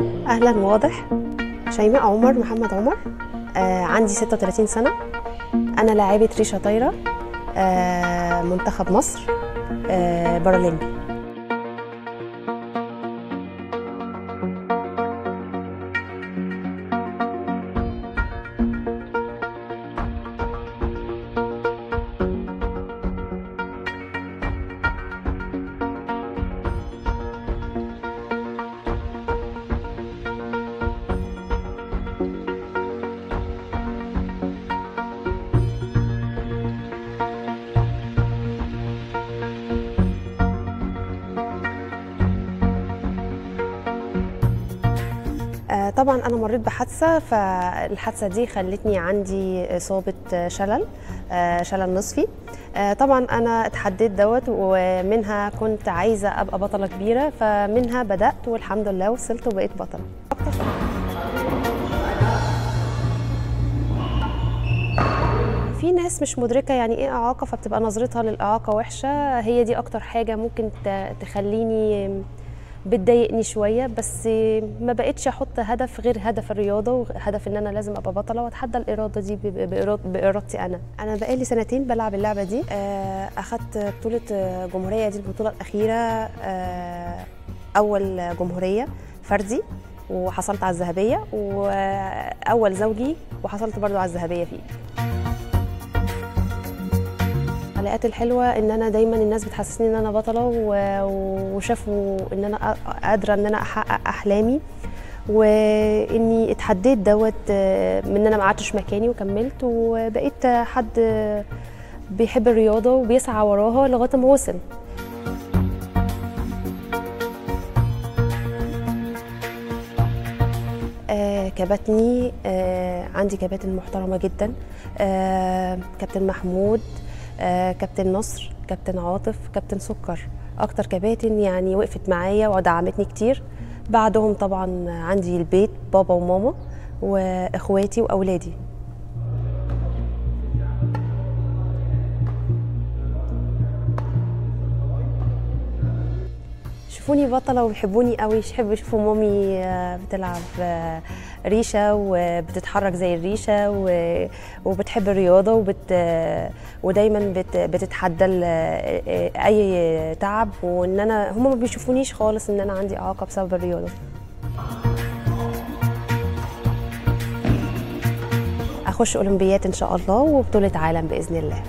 أهلا واضح. شيماء عمر محمد عمر. آه عندي 36 سنة. أنا لاعبة ريشة طايرة آه منتخب مصر آه بارالمبي. طبعا أنا مريت بحادثة فالحادثة دي خلتني عندي إصابة شلل آه، شلل نصفي. آه، طبعا أنا اتحديت دوت ومنها كنت عايزة أبقى بطلة كبيرة فمنها بدأت والحمد لله وصلت وبقيت بطلة. في ناس مش مدركة يعني إيه إعاقة فبتبقى نظرتها للإعاقة وحشة. هي دي أكتر حاجة ممكن تخليني بتضايقني شوية بس ما بقتش أحط هدف غير هدف الرياضة وهدف إن أنا لازم أبقى بطلة وأتحدى الإرادة دي بإرادتي أنا. أنا بقالي سنتين بلعب اللعبة دي. آه، أخدت بطولة جمهورية دي البطولة الأخيرة آه، أول جمهورية فردي وحصلت على الذهبية وأول زوجي وحصلت برضو على الذهبية فيه. العلاقات الحلوة إن أنا دايما الناس بتحسسني إن أنا بطلة وشافوا إن أنا قادرة إن أنا أحقق أحلامي وإني اتحديت دوت آه، من إن أنا ما قعدتش مكاني وكملت وبقيت حد بيحب الرياضة وبيسعى وراها لغاية ما وصل. آه كباتني آه عندي كباتن محترمة جدا كابتن محمود كابتن نصر كابتن عاطف كابتن سكر. أكتر كباتن يعني وقفت معايا ودعمتني كتير. بعدهم طبعا عندي البيت بابا وماما وإخواتي وأولادي. شوفوني بطلة وبيحبوني قوي. يحبوا يشوفوا مامي آه، بتلعب آه، ريشة وبتتحرك زي الريشة و- وبتحب الرياضة وبت آه، ودايما بت بتتحدى أي تعب. وإن أنا هما ما بيشوفونيش خالص إن أنا عندي إعاقة بسبب الرياضة. أخش أولمبيات إن شاء الله وبطولة عالم بإذن الله.